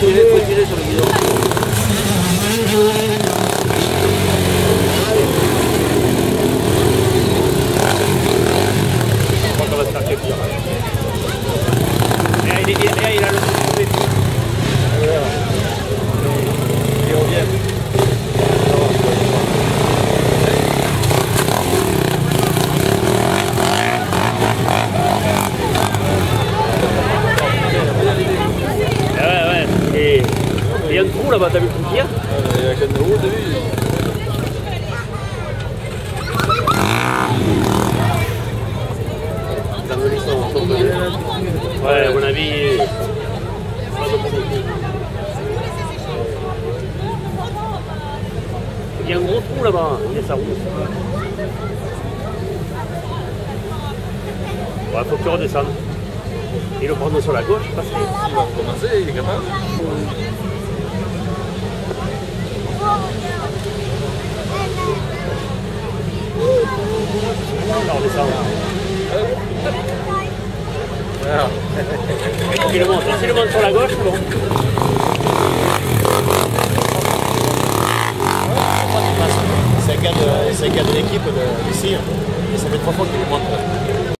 Ahí, ahí, ahí, ahí, ahí, ahí, là-bas, t'as vu le y a Il y a qu'un euro, t'as vu. Ouais, à mon avis. de. Il y a un gros trou là-bas, il y a sa roue. Ouais, faut que tu redescendes. Et le prendre sur la gauche, parce que. Il va recommencer, il est capable. Si le monte, si le monte sur la gauche, bon. C'est un gars de, l'équipe de- d'ici. Et ça fait trois fois qu'il monte.